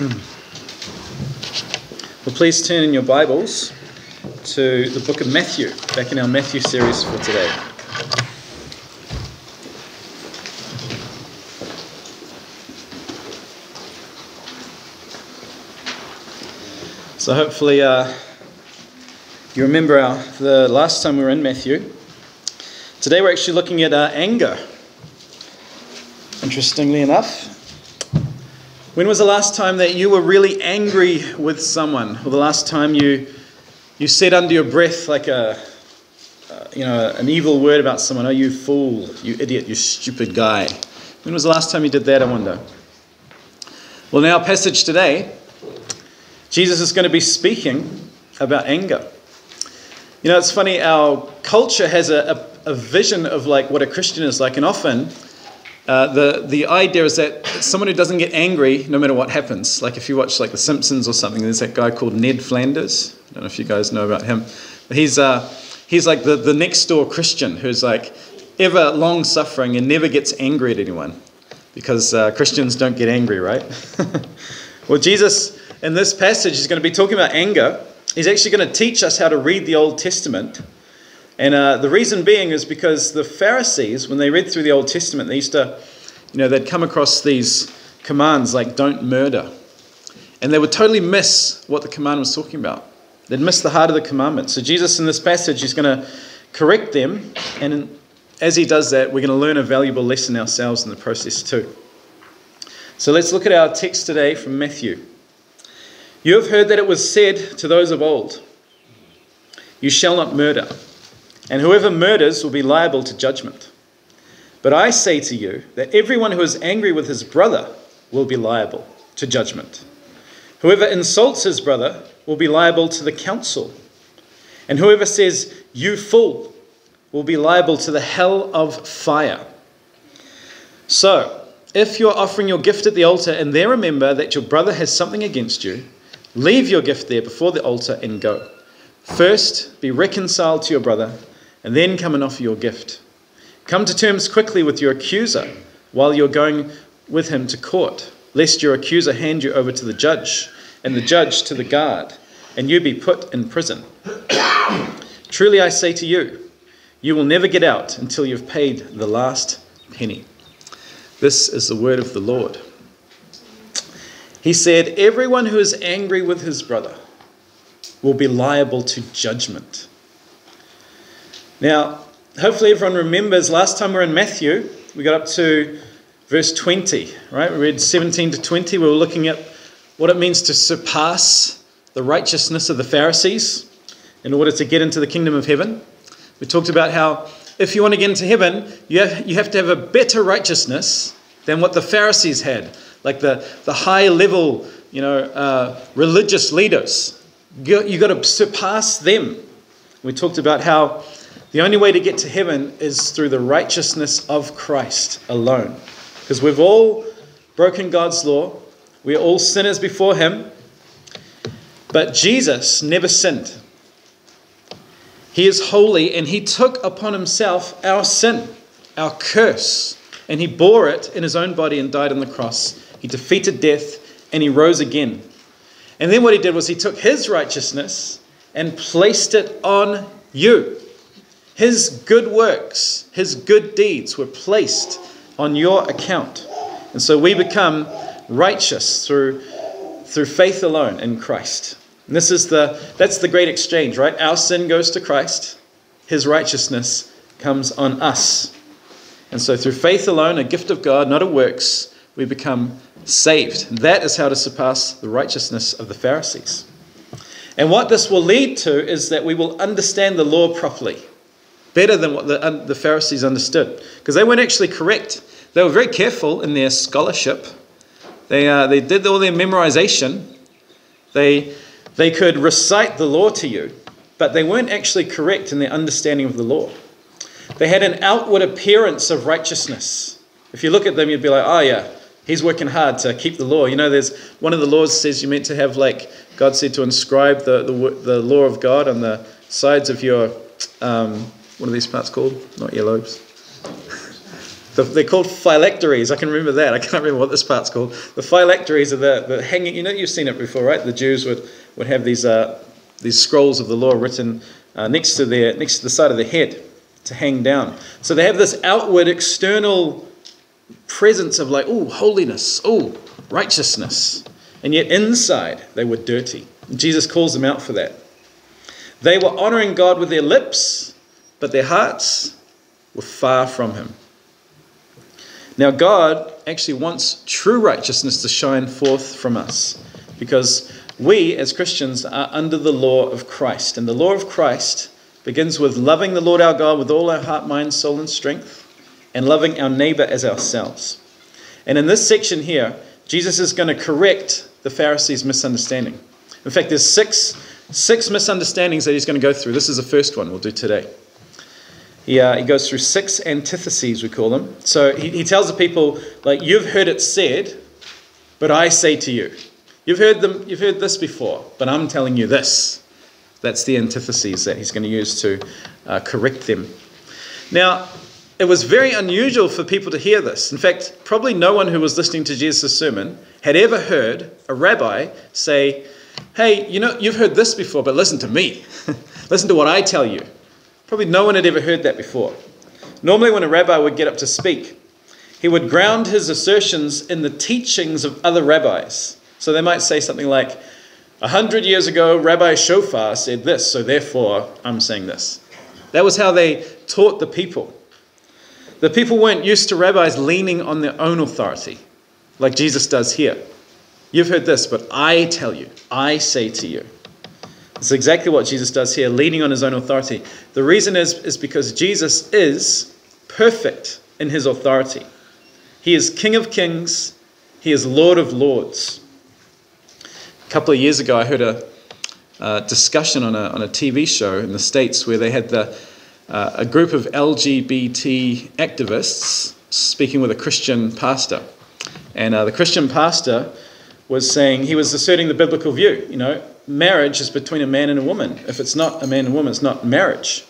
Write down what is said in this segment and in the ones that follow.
well, please turn in your Bibles to the book of Matthew, back in our Matthew series for today. So, hopefully, uh, you remember our, the last time we were in Matthew. Today, we're actually looking at uh, anger. Interestingly enough, when was the last time that you were really angry with someone, or the last time you you said under your breath like a uh, you know an evil word about someone? Oh, you fool! You idiot! You stupid guy! When was the last time you did that? I wonder. Well, in our passage today, Jesus is going to be speaking about anger. You know, it's funny. Our culture has a, a, a vision of like what a Christian is like, and often uh, the, the idea is that someone who doesn't get angry no matter what happens. Like if you watch like The Simpsons or something, there's that guy called Ned Flanders. I don't know if you guys know about him. He's, uh, he's like the, the next door Christian who's like ever long suffering and never gets angry at anyone because uh, Christians don't get angry, right? well, Jesus in this passage is going to be talking about anger. He's actually going to teach us how to read the Old Testament and uh, the reason being is because the Pharisees, when they read through the Old Testament, they used to, you know, they'd come across these commands like don't murder. And they would totally miss what the command was talking about. They'd miss the heart of the commandment. So Jesus, in this passage, is going to correct them. And as he does that, we're going to learn a valuable lesson ourselves in the process too. So let's look at our text today from Matthew. You have heard that it was said to those of old, You shall not murder and whoever murders will be liable to judgment. But I say to you that everyone who is angry with his brother will be liable to judgment. Whoever insults his brother will be liable to the council. And whoever says, You fool, will be liable to the hell of fire. So, if you're offering your gift at the altar and there remember that your brother has something against you, leave your gift there before the altar and go. First, be reconciled to your brother and then come and offer your gift. Come to terms quickly with your accuser while you're going with him to court, lest your accuser hand you over to the judge, and the judge to the guard, and you be put in prison. Truly I say to you, you will never get out until you've paid the last penny. This is the word of the Lord. He said, Everyone who is angry with his brother will be liable to judgment. Now, hopefully everyone remembers last time we were in Matthew, we got up to verse 20, right? We read 17 to 20. We were looking at what it means to surpass the righteousness of the Pharisees in order to get into the kingdom of heaven. We talked about how if you want to get into heaven, you have, you have to have a better righteousness than what the Pharisees had, like the, the high level, you know, uh, religious leaders. You've got to surpass them. We talked about how the only way to get to heaven is through the righteousness of Christ alone. Because we've all broken God's law, we're all sinners before Him. But Jesus never sinned. He is holy and He took upon Himself our sin, our curse, and He bore it in His own body and died on the cross. He defeated death and He rose again. And then what He did was He took His righteousness and placed it on you. His good works, his good deeds were placed on your account. And so we become righteous through, through faith alone in Christ. And this is the that's the great exchange, right? Our sin goes to Christ, his righteousness comes on us. And so through faith alone, a gift of God, not a works, we become saved. That is how to surpass the righteousness of the Pharisees. And what this will lead to is that we will understand the law properly better than what the, uh, the Pharisees understood. Because they weren't actually correct. They were very careful in their scholarship. They, uh, they did all their memorization. They, they could recite the law to you, but they weren't actually correct in their understanding of the law. They had an outward appearance of righteousness. If you look at them, you'd be like, oh, yeah, he's working hard to keep the law. You know, there's one of the laws says you're meant to have, like, God said to inscribe the, the, the law of God on the sides of your um, what are these parts called? Not earlobes. They're called phylacteries. I can remember that. I can't remember what this part's called. The phylacteries are the, the hanging. You know, you've seen it before, right? The Jews would, would have these, uh, these scrolls of the law written uh, next, to their, next to the side of the head to hang down. So they have this outward, external presence of like, oh, holiness, oh, righteousness. And yet inside, they were dirty. Jesus calls them out for that. They were honoring God with their lips, but their hearts were far from Him. Now, God actually wants true righteousness to shine forth from us because we as Christians are under the law of Christ. And the law of Christ begins with loving the Lord our God with all our heart, mind, soul, and strength, and loving our neighbor as ourselves. And in this section here, Jesus is going to correct the Pharisees' misunderstanding. In fact, there's six, six misunderstandings that he's going to go through. This is the first one we'll do today. He, uh, he goes through six antitheses, we call them. So he, he tells the people, like, you've heard it said, but I say to you. You've heard, them, you've heard this before, but I'm telling you this. That's the antitheses that he's going to use to uh, correct them. Now, it was very unusual for people to hear this. In fact, probably no one who was listening to Jesus' sermon had ever heard a rabbi say, Hey, you know, you've heard this before, but listen to me. listen to what I tell you. Probably no one had ever heard that before. Normally, when a rabbi would get up to speak, he would ground his assertions in the teachings of other rabbis. So they might say something like, A hundred years ago, Rabbi Shofar said this, so therefore I'm saying this. That was how they taught the people. The people weren't used to rabbis leaning on their own authority, like Jesus does here. You've heard this, but I tell you, I say to you. It's exactly what Jesus does here, leaning on his own authority. The reason is, is because Jesus is perfect in his authority. He is King of kings, he is Lord of lords. A couple of years ago, I heard a, a discussion on a, on a TV show in the States where they had the, uh, a group of LGBT activists speaking with a Christian pastor. And uh, the Christian pastor was saying, he was asserting the biblical view. You know, marriage is between a man and a woman. If it's not a man and woman, it's not marriage.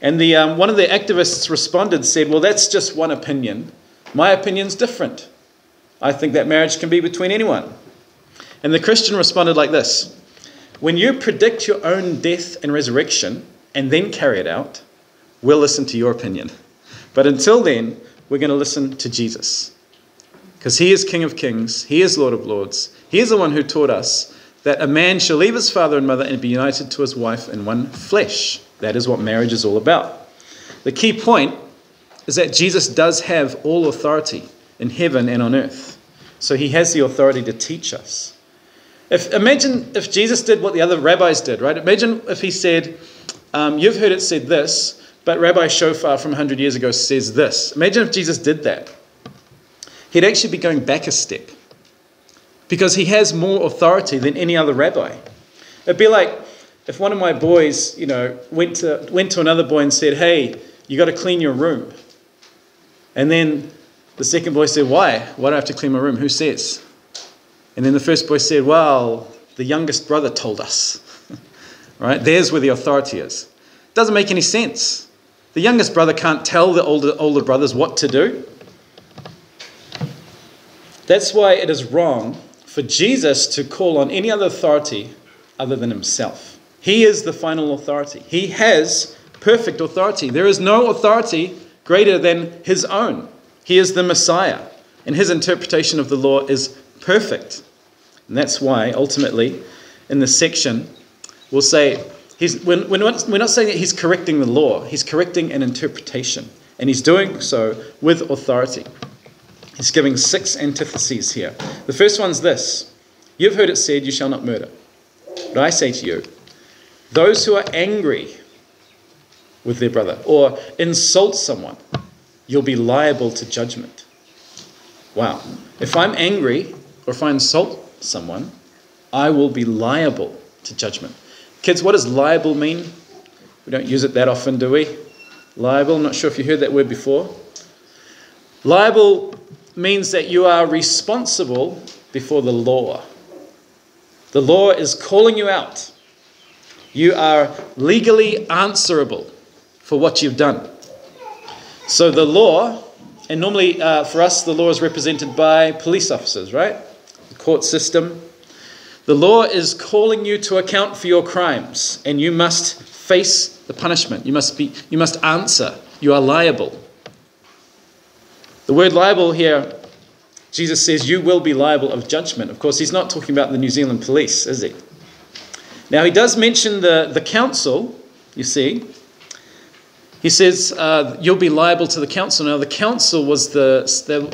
And the, um, one of the activists responded, said, Well, that's just one opinion. My opinion's different. I think that marriage can be between anyone. And the Christian responded like this When you predict your own death and resurrection and then carry it out, we'll listen to your opinion. But until then, we're going to listen to Jesus. Because he is King of kings, he is Lord of lords. He is the one who taught us that a man shall leave his father and mother and be united to his wife in one flesh. That is what marriage is all about. The key point is that Jesus does have all authority in heaven and on earth. So he has the authority to teach us. If, imagine if Jesus did what the other rabbis did, right? Imagine if he said, um, You've heard it said this, but Rabbi Shofar from 100 years ago says this. Imagine if Jesus did that he'd actually be going back a step because he has more authority than any other rabbi. It'd be like if one of my boys, you know, went to, went to another boy and said, Hey, you got to clean your room. And then the second boy said, Why? Why do I have to clean my room? Who says? And then the first boy said, Well, the youngest brother told us. right? There's where the authority is. Doesn't make any sense. The youngest brother can't tell the older, older brothers what to do. That's why it is wrong for Jesus to call on any other authority other than himself. He is the final authority. He has perfect authority. There is no authority greater than his own. He is the Messiah, and his interpretation of the law is perfect. And that's why, ultimately, in this section, we'll say he's, we're, not, we're not saying that he's correcting the law, he's correcting an interpretation, and he's doing so with authority. He's giving six antitheses here. The first one's this You've heard it said, You shall not murder. But I say to you, those who are angry with their brother or insult someone, you'll be liable to judgment. Wow. If I'm angry or if I insult someone, I will be liable to judgment. Kids, what does liable mean? We don't use it that often, do we? Liable, not sure if you heard that word before. Liable means that you are responsible before the law. The law is calling you out. You are legally answerable for what you've done. So the law And normally, uh, for us, the law is represented by police officers, right? The court system. The law is calling you to account for your crimes, and you must face the punishment. You must, be, you must answer. You are liable. The word liable here, Jesus says, you will be liable of judgment. Of course, he's not talking about the New Zealand police, is he? Now, he does mention the, the council, you see. He says, uh, you'll be liable to the council. Now, the council was the,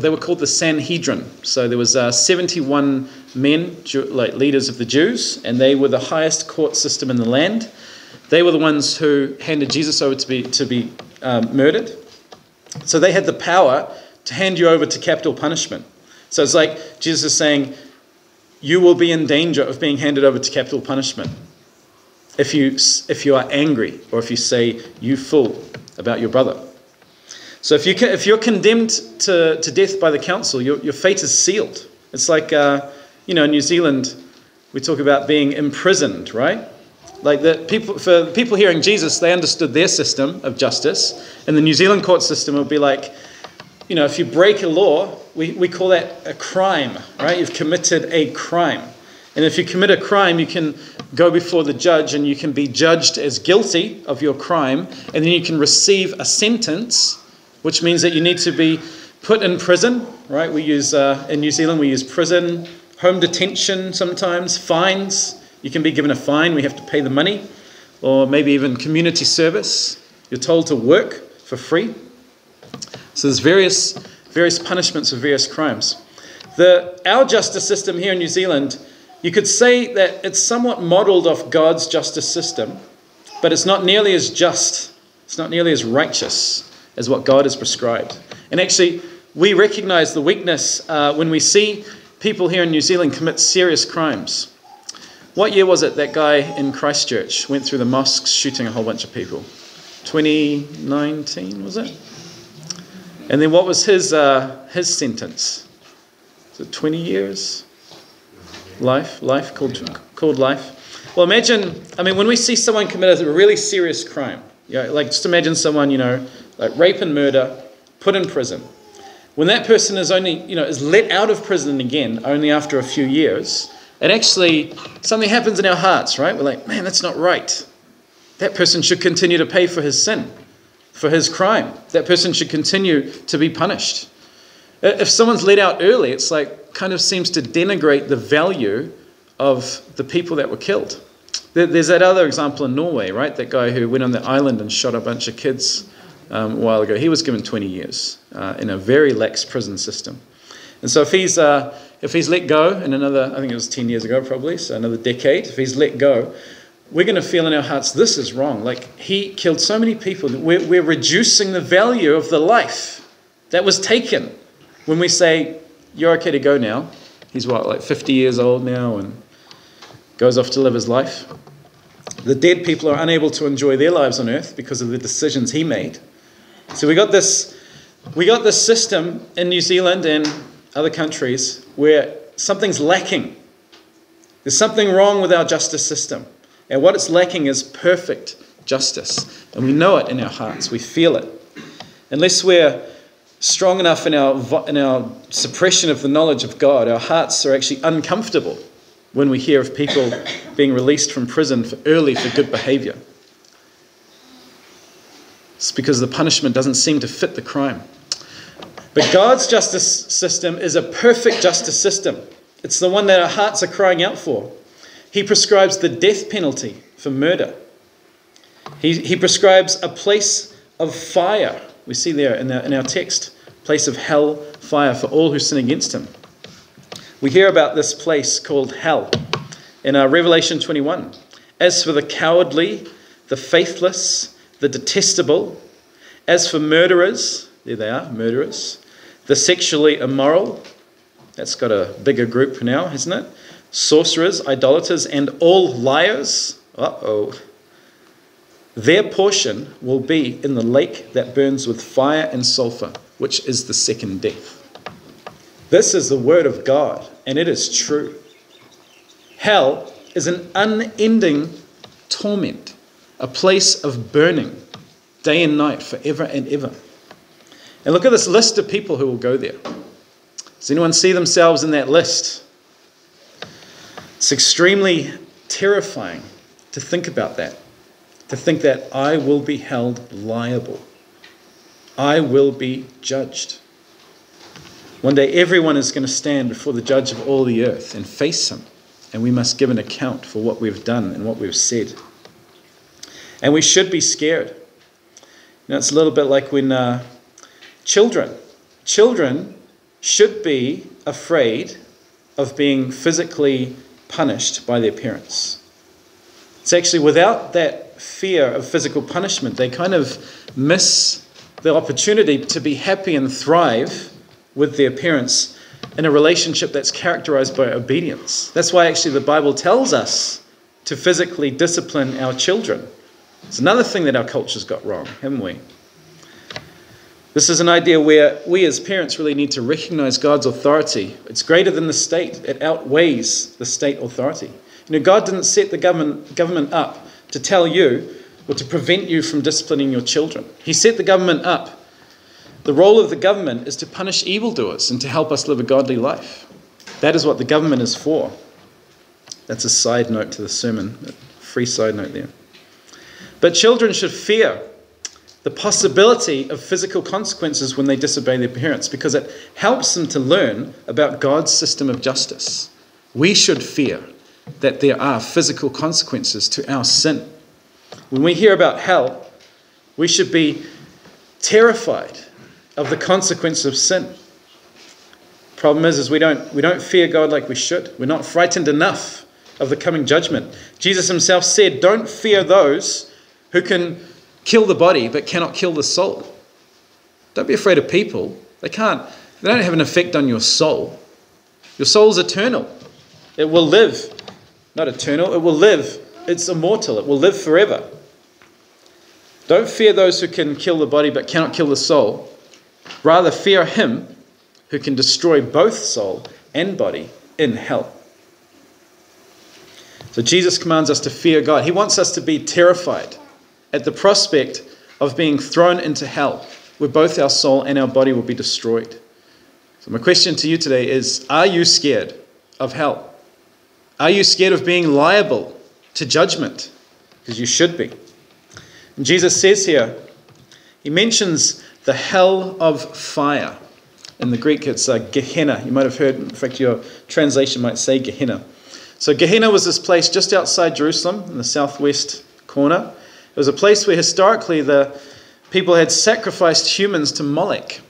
they, were called the Sanhedrin. So there was uh, 71 men, like leaders of the Jews, and they were the highest court system in the land. They were the ones who handed Jesus over to be, to be um, murdered. So they had the power to hand you over to capital punishment. So it's like Jesus is saying, you will be in danger of being handed over to capital punishment if you, if you are angry or if you say, you fool, about your brother. So if, you can, if you're condemned to, to death by the council, your, your fate is sealed. It's like, uh, you know, in New Zealand, we talk about being imprisoned, right? Like the people, for people hearing Jesus, they understood their system of justice. And the New Zealand court system would be like, you know, if you break a law, we, we call that a crime, right? You've committed a crime. And if you commit a crime, you can go before the judge and you can be judged as guilty of your crime, and then you can receive a sentence, which means that you need to be put in prison, right? We use, uh, in New Zealand, we use prison, home detention sometimes, fines. You can be given a fine, we have to pay the money, or maybe even community service. You're told to work for free. So there's various, various punishments for various crimes. The, our justice system here in New Zealand you could say that it's somewhat modeled off God's justice system, but it's not nearly as just, it's not nearly as righteous as what God has prescribed. And actually, we recognize the weakness uh, when we see people here in New Zealand commit serious crimes. What year was it that guy in Christchurch went through the mosques shooting a whole bunch of people? 2019, was it? And then what was his, uh, his sentence? Was it 20 years? life, life called, called life. Well, imagine, I mean, when we see someone commit a really serious crime, you know, like just imagine someone, you know, like rape and murder, put in prison. When that person is only, you know, is let out of prison again only after a few years, it actually, something happens in our hearts, right? We're like, man, that's not right. That person should continue to pay for his sin, for his crime. That person should continue to be punished. If someone's let out early, it's like kind of seems to denigrate the value of the people that were killed. There's that other example in Norway, right? That guy who went on the island and shot a bunch of kids um, a while ago. He was given 20 years uh, in a very lax prison system. And so if he's, uh, if he's let go in another, I think it was 10 years ago probably, so another decade, if he's let go, we're going to feel in our hearts, this is wrong. Like he killed so many people that we're, we're reducing the value of the life that was taken when we say, you're okay to go now, he's what, like 50 years old now and goes off to live his life. The dead people are unable to enjoy their lives on earth because of the decisions he made. So we got this, we got this system in New Zealand and other countries where something's lacking. There's something wrong with our justice system. And what it's lacking is perfect justice. And we know it in our hearts, we feel it. Unless we're strong enough in our, in our suppression of the knowledge of God, our hearts are actually uncomfortable when we hear of people being released from prison for early for good behavior. It's because the punishment doesn't seem to fit the crime. But God's justice system is a perfect justice system. It's the one that our hearts are crying out for. He prescribes the death penalty for murder. He, he prescribes a place of fire we see there in our, in our text, place of hell, fire for all who sin against him. We hear about this place called hell in uh, Revelation 21. As for the cowardly, the faithless, the detestable, as for murderers, there they are, murderers, the sexually immoral, that's got a bigger group now, hasn't it? Sorcerers, idolaters, and all liars. Uh oh. Their portion will be in the lake that burns with fire and sulfur, which is the second death. This is the word of God, and it is true. Hell is an unending torment, a place of burning day and night, forever and ever. And look at this list of people who will go there. Does anyone see themselves in that list? It's extremely terrifying to think about that, to think that I will be held liable, I will be judged. One day, everyone is going to stand before the judge of all the earth and face him, and we must give an account for what we've done and what we've said. And we should be scared. You know, it's a little bit like when uh, children, children should be afraid of being physically punished by their parents. It's actually without that fear of physical punishment, they kind of miss the opportunity to be happy and thrive with their parents in a relationship that's characterized by obedience. That's why actually the Bible tells us to physically discipline our children. It's another thing that our culture's got wrong, haven't we? This is an idea where we as parents really need to recognize God's authority. It's greater than the state, it outweighs the state authority. You know, God didn't set the government, government up to tell you or to prevent you from disciplining your children. He set the government up. The role of the government is to punish evildoers and to help us live a godly life. That is what the government is for. That's a side note to the sermon, a free side note there. But children should fear the possibility of physical consequences when they disobey their parents because it helps them to learn about God's system of justice. We should fear that there are physical consequences to our sin. When we hear about hell, we should be terrified of the consequence of sin. Problem is, is we don't, we don't fear God like we should. We're not frightened enough of the coming judgment. Jesus himself said, Don't fear those who can kill the body but cannot kill the soul. Don't be afraid of people. They can't, they don't have an effect on your soul. Your soul is eternal. It will live. Not eternal, it will live. It's immortal. It will live forever. Don't fear those who can kill the body but cannot kill the soul. Rather, fear him who can destroy both soul and body in hell. So, Jesus commands us to fear God. He wants us to be terrified at the prospect of being thrown into hell, where both our soul and our body will be destroyed. So, my question to you today is Are you scared of hell? Are you scared of being liable to judgment? Because you should be. And Jesus says here, He mentions the hell of fire. In the Greek, it's uh, Gehenna. You might have heard, in fact, your translation might say Gehenna. So, Gehenna was this place just outside Jerusalem in the southwest corner. It was a place where historically the people had sacrificed humans to Moloch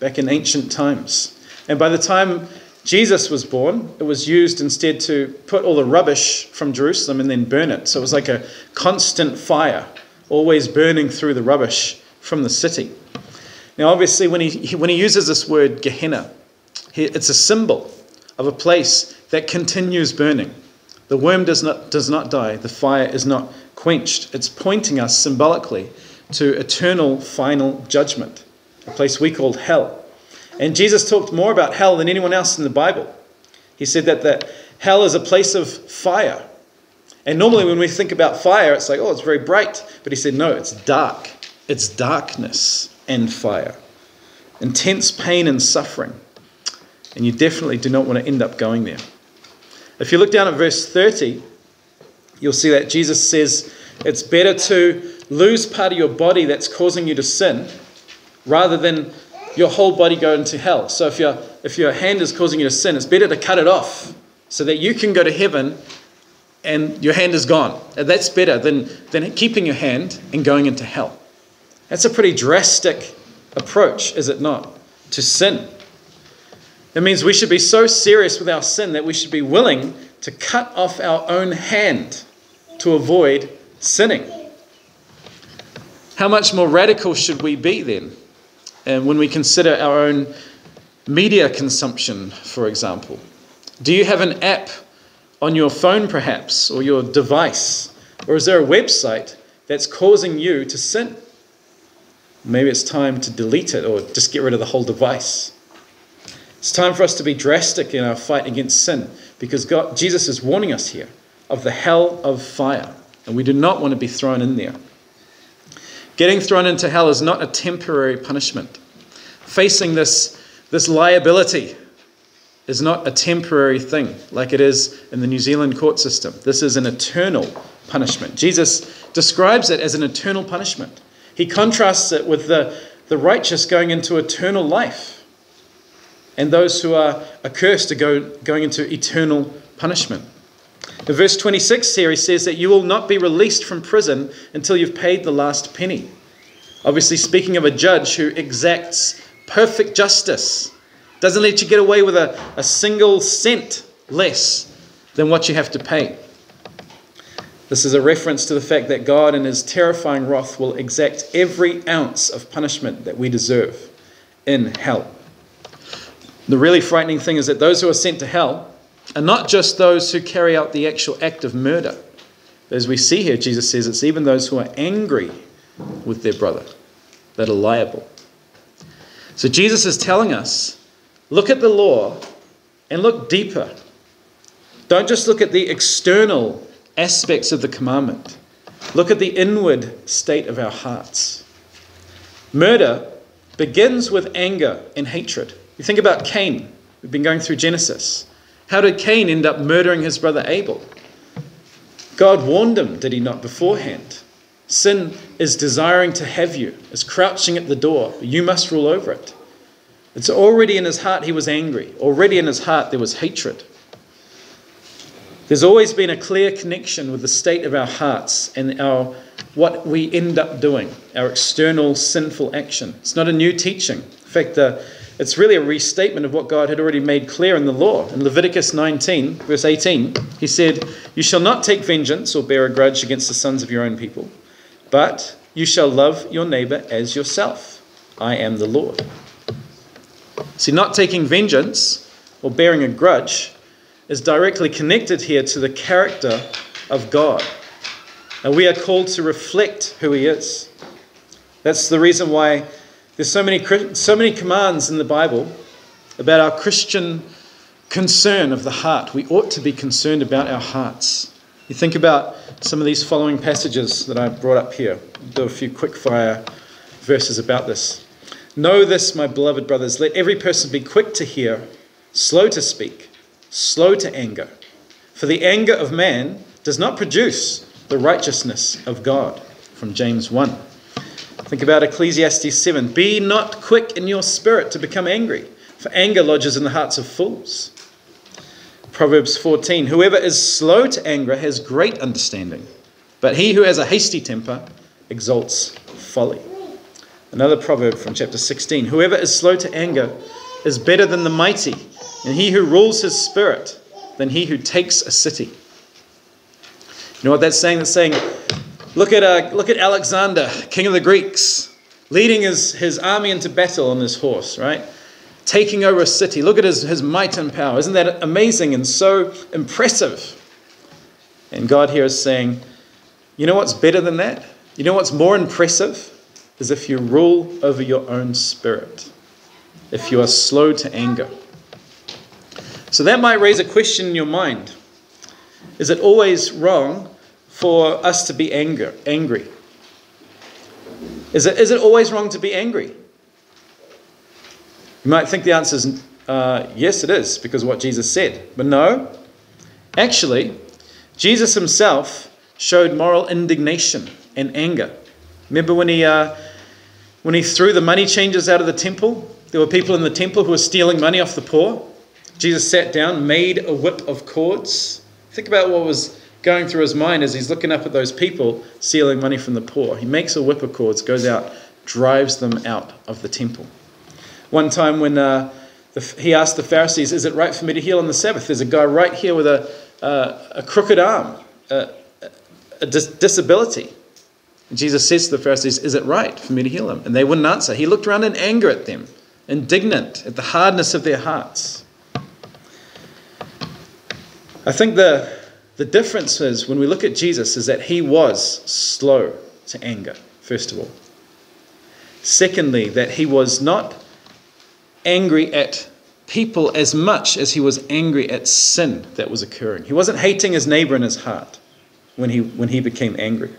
back in ancient times. And by the time Jesus was born, it was used instead to put all the rubbish from Jerusalem and then burn it. So it was like a constant fire, always burning through the rubbish from the city. Now, obviously, when he, when he uses this word Gehenna, it's a symbol of a place that continues burning. The worm does not, does not die, the fire is not quenched. It's pointing us symbolically to eternal final judgment, a place we call hell. And Jesus talked more about hell than anyone else in the Bible. He said that, that hell is a place of fire. And normally, when we think about fire, it's like, oh, it's very bright. But he said, no, it's dark. It's darkness and fire, intense pain and suffering. And you definitely do not want to end up going there. If you look down at verse 30, you'll see that Jesus says it's better to lose part of your body that's causing you to sin rather than your whole body go into hell. So if your, if your hand is causing you to sin, it's better to cut it off so that you can go to heaven and your hand is gone. That's better than, than keeping your hand and going into hell. That's a pretty drastic approach, is it not, to sin? It means we should be so serious with our sin that we should be willing to cut off our own hand to avoid sinning. How much more radical should we be then? And when we consider our own media consumption, for example, do you have an app on your phone, perhaps, or your device? Or is there a website that's causing you to sin? Maybe it's time to delete it or just get rid of the whole device. It's time for us to be drastic in our fight against sin because God, Jesus is warning us here of the hell of fire, and we do not want to be thrown in there. Getting thrown into hell is not a temporary punishment. facing this, this liability is not a temporary thing like it is in the New Zealand court system. This is an eternal punishment. Jesus describes it as an eternal punishment. He contrasts it with the, the righteous going into eternal life and those who are accursed are go, going into eternal punishment. In verse 26 here, he says that you will not be released from prison until you've paid the last penny. Obviously, speaking of a judge who exacts perfect justice, doesn't let you get away with a, a single cent less than what you have to pay. This is a reference to the fact that God, in his terrifying wrath, will exact every ounce of punishment that we deserve in hell. The really frightening thing is that those who are sent to hell are not just those who carry out the actual act of murder. As we see here, Jesus says it's even those who are angry with their brother that are liable. So Jesus is telling us look at the law and look deeper. Don't just look at the external aspects of the commandment, look at the inward state of our hearts. Murder begins with anger and hatred. You think about Cain. We've been going through Genesis. How did Cain end up murdering his brother Abel? God warned him, did he not, beforehand? Sin is desiring to have you, is crouching at the door. You must rule over it. It's already in his heart he was angry. Already in his heart there was hatred. There's always been a clear connection with the state of our hearts and our what we end up doing, our external sinful action. It's not a new teaching. In fact, the it's really a restatement of what God had already made clear in the law. In Leviticus 19, verse 18, he said, You shall not take vengeance or bear a grudge against the sons of your own people, but you shall love your neighbor as yourself. I am the Lord. See, not taking vengeance or bearing a grudge is directly connected here to the character of God. And we are called to reflect who He is. That's the reason why there's so many, so many commands in the Bible about our Christian concern of the heart. We ought to be concerned about our hearts. You think about some of these following passages that I brought up here. Do a few quick fire verses about this. Know this, my beloved brothers, let every person be quick to hear, slow to speak, slow to anger. For the anger of man does not produce the righteousness of God. From James 1. Think about Ecclesiastes 7. Be not quick in your spirit to become angry, for anger lodges in the hearts of fools. Proverbs 14. Whoever is slow to anger has great understanding, but he who has a hasty temper exalts folly. Another proverb from chapter 16. Whoever is slow to anger is better than the mighty, and he who rules his spirit than he who takes a city. You know what that's saying? That's saying Look at, uh, look at Alexander, king of the Greeks, leading his, his army into battle on his horse, right? Taking over a city. Look at his, his might and power. Isn't that amazing and so impressive? And God here is saying, you know what's better than that? You know what's more impressive? Is if you rule over your own spirit, if you are slow to anger. So that might raise a question in your mind. Is it always wrong for us to be anger, angry? Is it, is it always wrong to be angry? You might think the answer is uh, yes, it is, because of what Jesus said. But no. Actually, Jesus himself showed moral indignation and anger. Remember when he, uh, when he threw the money changers out of the temple? There were people in the temple who were stealing money off the poor. Jesus sat down, made a whip of cords. Think about what was going through his mind as he's looking up at those people stealing money from the poor. He makes a whip of cords, goes out, drives them out of the temple. One time when uh, the, he asked the Pharisees, Is it right for me to heal on the Sabbath? There's a guy right here with a, uh, a crooked arm, a, a dis- disability. And Jesus says to the Pharisees, Is it right for me to heal him? And they wouldn't answer. He looked around in anger at them, indignant at the hardness of their hearts. I think the the difference is when we look at Jesus is that he was slow to anger, first of all. Secondly, that he was not angry at people as much as he was angry at sin that was occurring. He wasn't hating his neighbor in his heart when he, when he became angry.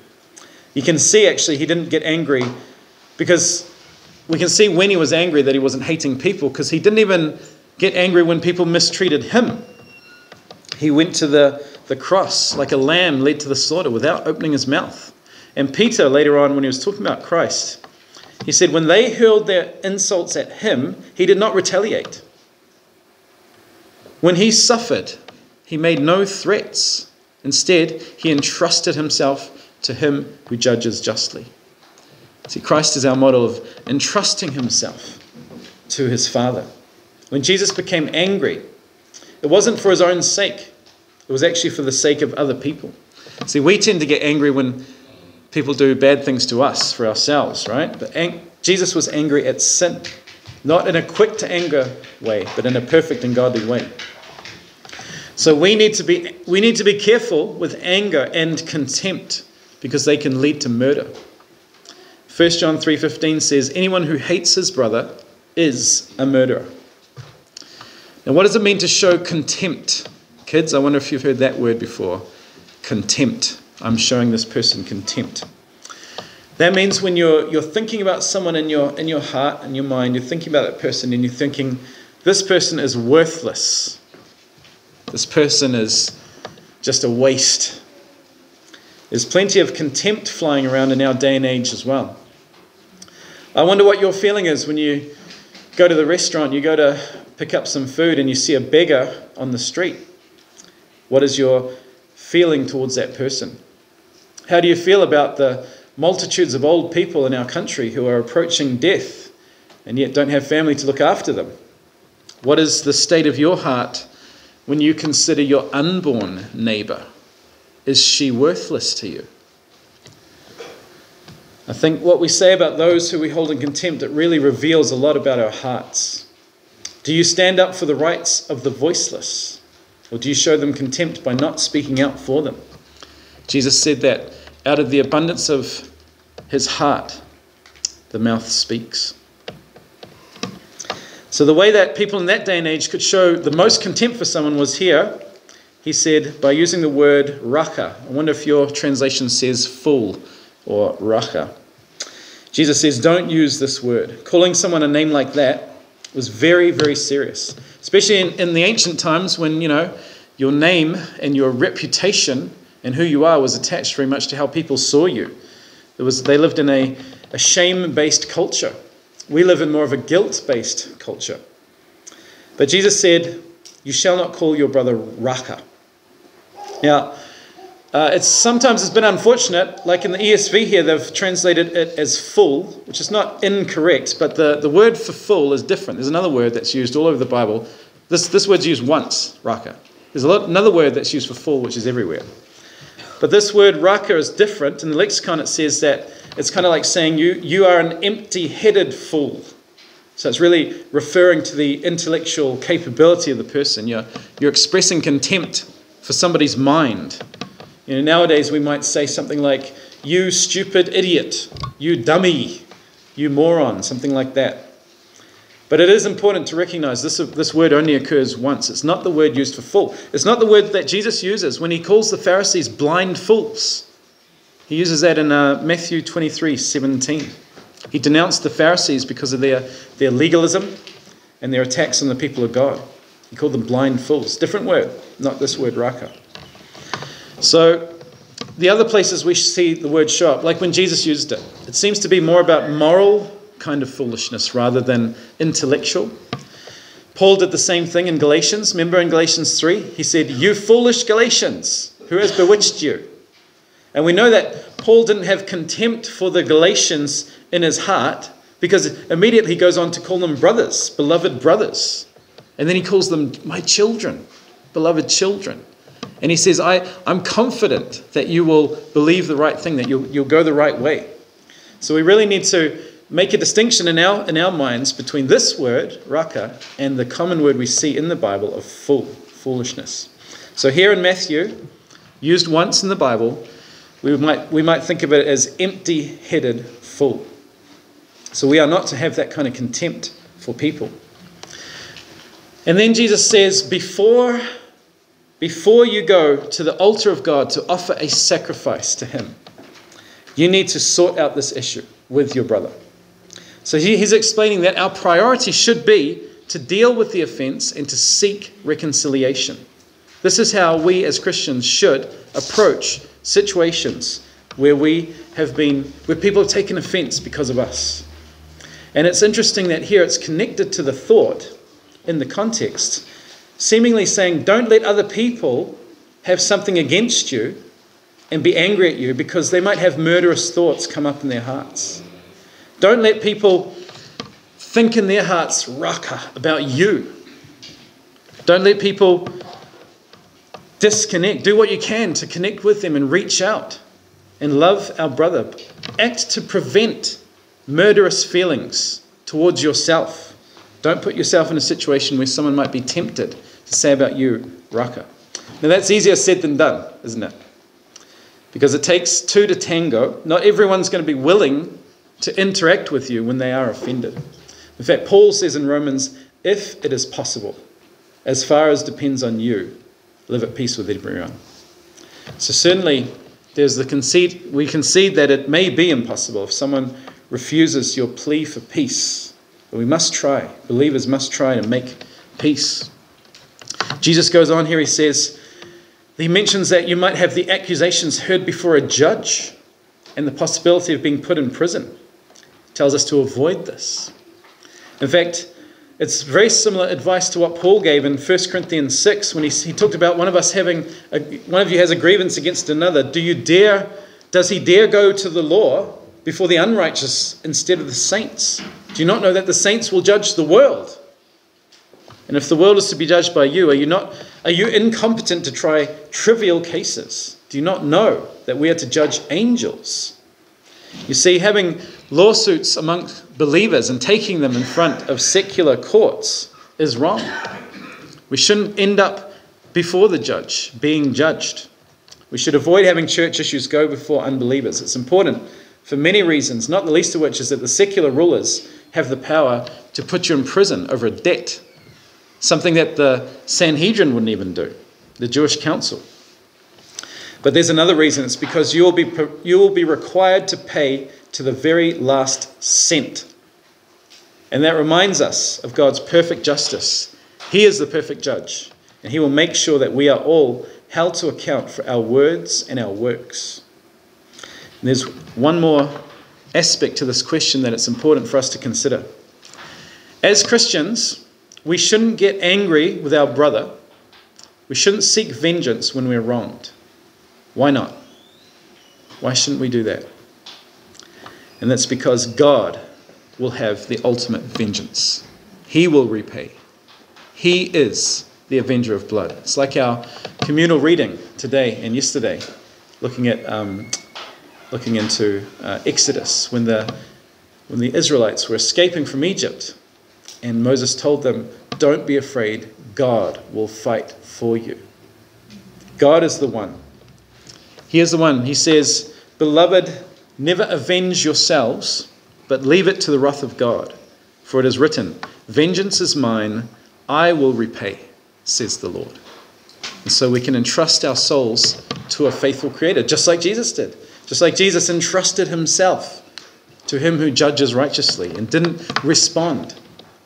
You can see actually he didn't get angry because we can see when he was angry that he wasn't hating people because he didn't even get angry when people mistreated him. He went to the, the cross like a lamb led to the slaughter without opening his mouth. And Peter, later on, when he was talking about Christ, he said, when they hurled their insults at him, he did not retaliate. When he suffered, he made no threats. Instead, he entrusted himself to him who judges justly. See, Christ is our model of entrusting himself to his Father. When Jesus became angry, it wasn't for his own sake, it was actually for the sake of other people. See, we tend to get angry when people do bad things to us for ourselves, right? But ang- Jesus was angry at sin, not in a quick to anger way, but in a perfect and godly way. So we need to be we need to be careful with anger and contempt because they can lead to murder. 1 John 3:15 says anyone who hates his brother is a murderer. Now what does it mean to show contempt? Kids, I wonder if you've heard that word before. Contempt. I'm showing this person contempt. That means when you're, you're thinking about someone in your, in your heart and your mind, you're thinking about that person and you're thinking, this person is worthless. This person is just a waste. There's plenty of contempt flying around in our day and age as well. I wonder what your feeling is when you go to the restaurant, you go to pick up some food, and you see a beggar on the street. What is your feeling towards that person? How do you feel about the multitudes of old people in our country who are approaching death and yet don't have family to look after them? What is the state of your heart when you consider your unborn neighbor? Is she worthless to you? I think what we say about those who we hold in contempt, it really reveals a lot about our hearts. Do you stand up for the rights of the voiceless? Or do you show them contempt by not speaking out for them? Jesus said that out of the abundance of his heart, the mouth speaks. So, the way that people in that day and age could show the most contempt for someone was here. He said by using the word raka. I wonder if your translation says fool or raka. Jesus says, don't use this word. Calling someone a name like that was very, very serious, especially in, in the ancient times when, you know, your name and your reputation and who you are was attached very much to how people saw you. It was, they lived in a, a shame based culture. We live in more of a guilt based culture. But Jesus said, You shall not call your brother Raka. Now, uh, it's sometimes it's been unfortunate, like in the ESV here, they've translated it as full, which is not incorrect, but the, the word for full is different. There's another word that's used all over the Bible. This, this word's used once, raka. There's lot, another word that's used for full, which is everywhere. But this word raka is different. In the lexicon, it says that it's kind of like saying you, you are an empty headed fool. So it's really referring to the intellectual capability of the person. You're, you're expressing contempt for somebody's mind. You know, nowadays we might say something like, you stupid idiot, you dummy, you moron, something like that. But it is important to recognize this, this word only occurs once. It's not the word used for fool. It's not the word that Jesus uses when he calls the Pharisees blind fools. He uses that in uh, Matthew 23 17. He denounced the Pharisees because of their, their legalism and their attacks on the people of God. He called them blind fools. Different word, not this word, raka. So, the other places we see the word show up, like when Jesus used it, it seems to be more about moral kind of foolishness rather than intellectual. Paul did the same thing in Galatians. Remember in Galatians 3? He said, You foolish Galatians, who has bewitched you? And we know that Paul didn't have contempt for the Galatians in his heart because immediately he goes on to call them brothers, beloved brothers. And then he calls them my children, beloved children. And he says, I, I'm confident that you will believe the right thing, that you'll, you'll go the right way. So we really need to make a distinction in our, in our minds between this word, raka, and the common word we see in the Bible of fool, foolishness. So here in Matthew, used once in the Bible, we might, we might think of it as empty headed fool. So we are not to have that kind of contempt for people. And then Jesus says, before before you go to the altar of God to offer a sacrifice to Him, you need to sort out this issue with your brother. So he, he's explaining that our priority should be to deal with the offense and to seek reconciliation. This is how we as Christians should approach situations where we have been, where people have taken offense because of us. And it's interesting that here it's connected to the thought in the context, seemingly saying, don't let other people have something against you and be angry at you because they might have murderous thoughts come up in their hearts. Don't let people think in their hearts Raca about you. Don't let people disconnect. Do what you can to connect with them and reach out and love our brother. Act to prevent murderous feelings towards yourself. Don't put yourself in a situation where someone might be tempted to say about you, Raca. Now that's easier said than done, isn't it? Because it takes two to tango. Not everyone's going to be willing to interact with you when they are offended. In fact, Paul says in Romans, if it is possible, as far as depends on you, live at peace with everyone. So certainly there's the conceit we concede that it may be impossible if someone refuses your plea for peace. But we must try. Believers must try to make peace. Jesus goes on here, he says, he mentions that you might have the accusations heard before a judge and the possibility of being put in prison. He tells us to avoid this. In fact, it's very similar advice to what Paul gave in 1 Corinthians 6 when he, he talked about one of us having, a, one of you has a grievance against another. Do you dare, does he dare go to the law before the unrighteous instead of the saints? Do you not know that the saints will judge the world? And if the world is to be judged by you, are you not are you incompetent to try trivial cases? Do you not know that we are to judge angels? You see, having lawsuits amongst believers and taking them in front of secular courts is wrong. We shouldn't end up before the judge, being judged. We should avoid having church issues go before unbelievers. It's important for many reasons, not the least of which is that the secular rulers have the power to put you in prison over a debt, something that the Sanhedrin wouldn't even do, the Jewish council. But there's another reason it's because you will be, you will be required to pay to the very last cent. And that reminds us of God's perfect justice. He is the perfect judge, and He will make sure that we are all held to account for our words and our works. And there's one more aspect to this question that it's important for us to consider. As Christians, we shouldn't get angry with our brother. We shouldn't seek vengeance when we're wronged. Why not? Why shouldn't we do that? And that's because God will have the ultimate vengeance. He will repay. He is the avenger of blood. It's like our communal reading today and yesterday, looking at um, looking into uh, Exodus when the when the Israelites were escaping from Egypt, and Moses told them, "Don't be afraid. God will fight for you. God is the one Here's the one. He says, Beloved, never avenge yourselves, but leave it to the wrath of God. For it is written, Vengeance is mine, I will repay, says the Lord. And so we can entrust our souls to a faithful Creator, just like Jesus did. Just like Jesus entrusted himself to him who judges righteously and didn't respond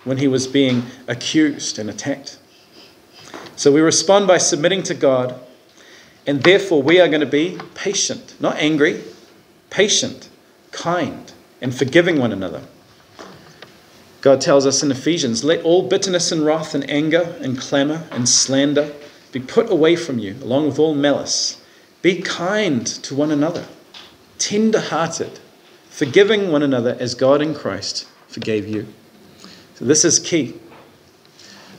when he was being accused and attacked. So we respond by submitting to God and therefore, we are going to be patient, not angry, patient, kind, and forgiving one another. God tells us in Ephesians let all bitterness and wrath and anger and clamor and slander be put away from you, along with all malice. Be kind to one another, tender hearted, forgiving one another as God in Christ forgave you. So, this is key.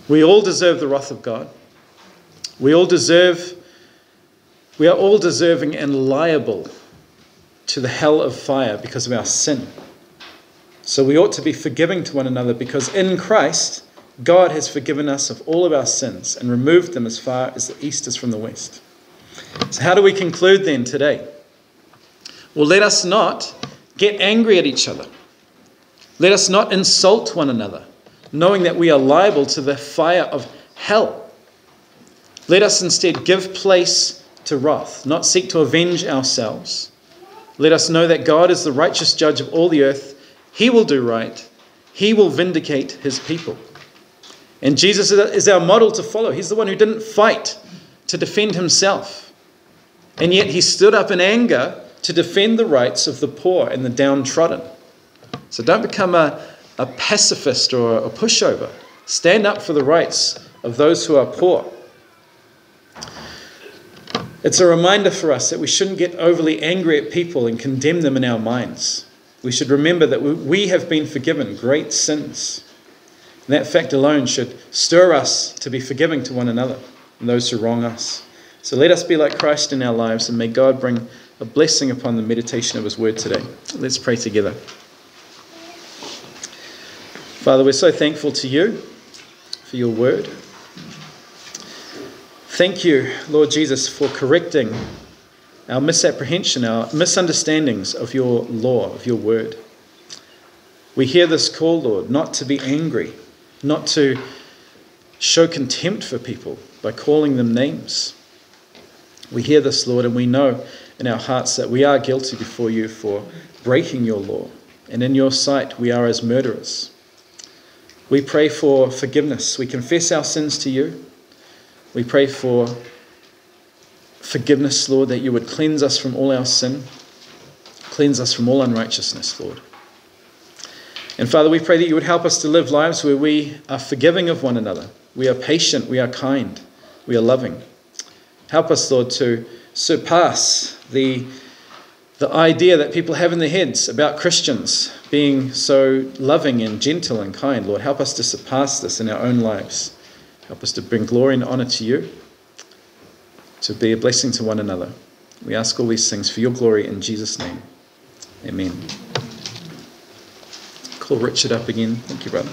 We all deserve the wrath of God. We all deserve we are all deserving and liable to the hell of fire because of our sin. So we ought to be forgiving to one another because in Christ, God has forgiven us of all of our sins and removed them as far as the east is from the west. So, how do we conclude then today? Well, let us not get angry at each other. Let us not insult one another, knowing that we are liable to the fire of hell. Let us instead give place to wrath, not seek to avenge ourselves. Let us know that God is the righteous judge of all the earth. He will do right, he will vindicate his people. And Jesus is our model to follow. He's the one who didn't fight to defend himself. And yet he stood up in anger to defend the rights of the poor and the downtrodden. So don't become a, a pacifist or a pushover. Stand up for the rights of those who are poor. It's a reminder for us that we shouldn't get overly angry at people and condemn them in our minds. We should remember that we have been forgiven great sins. And that fact alone should stir us to be forgiving to one another and those who wrong us. So let us be like Christ in our lives, and may God bring a blessing upon the meditation of His word today. Let's pray together. Father, we're so thankful to you for your word. Thank you, Lord Jesus, for correcting our misapprehension, our misunderstandings of your law, of your word. We hear this call, Lord, not to be angry, not to show contempt for people by calling them names. We hear this, Lord, and we know in our hearts that we are guilty before you for breaking your law. And in your sight, we are as murderers. We pray for forgiveness. We confess our sins to you. We pray for forgiveness, Lord, that you would cleanse us from all our sin, cleanse us from all unrighteousness, Lord. And Father, we pray that you would help us to live lives where we are forgiving of one another. We are patient, we are kind, we are loving. Help us, Lord, to surpass the, the idea that people have in their heads about Christians being so loving and gentle and kind. Lord, help us to surpass this in our own lives. Help us to bring glory and honor to you, to be a blessing to one another. We ask all these things for your glory in Jesus' name. Amen. Call Richard up again. Thank you, brother.